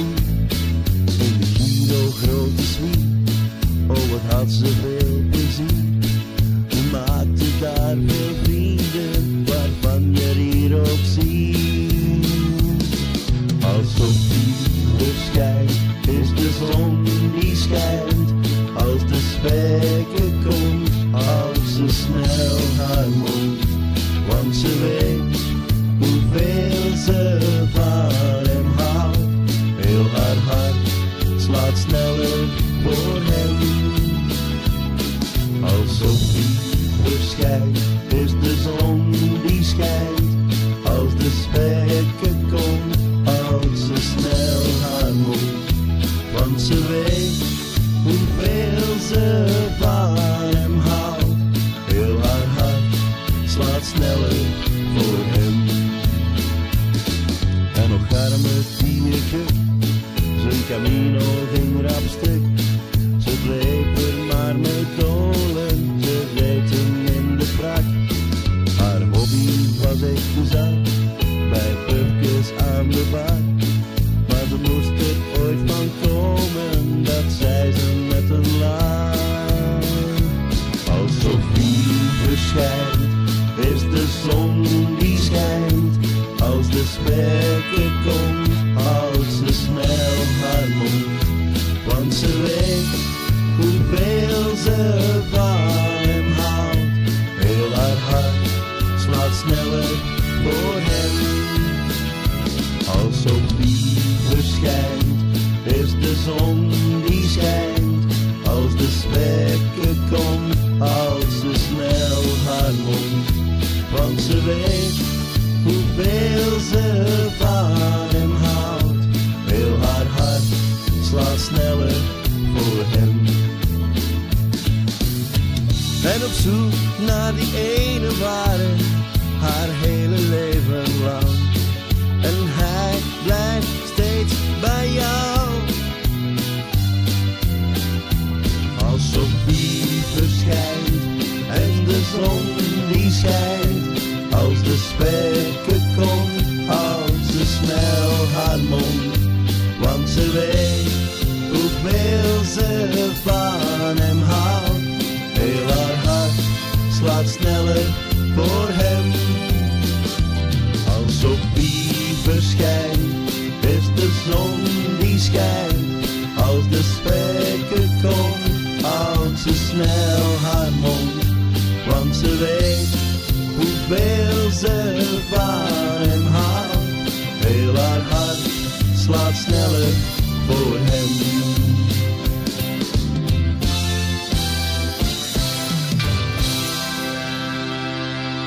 koe. de kilo grote zwier, oh wat had ze veel plezier. Hoe maakte daar veel vrienden, waarvan je hier ook ziet. Alsof die schijnt, is de zon die schijnt. Voor hem. Als Sophie verschijnt, is de zon die schijnt. Als de spijker komt, houdt ze snel haar mond. Want ze weet hoeveel ze van hem houdt. Heel haar hart slaat sneller voor hem. En nog arme Tineke, zijn camino is de zon die schijnt. Als de spijker komt, houdt ze snel haar mond. Want ze weet hoeveel ze En op zoek naar die ene ware, haar hele leven lang. En hij blijft steeds bij jou. Als Sophie verschijnt en de zon die schijnt. Als de spijker komt, houdt ze snel haar mond. Want ze weet hoeveel ze slaat sneller voor hem. Als Sophie verschijnt, is de zon die schijnt. Als de spijker komt, houdt ze snel haar mond. Want ze weet hoeveel ze van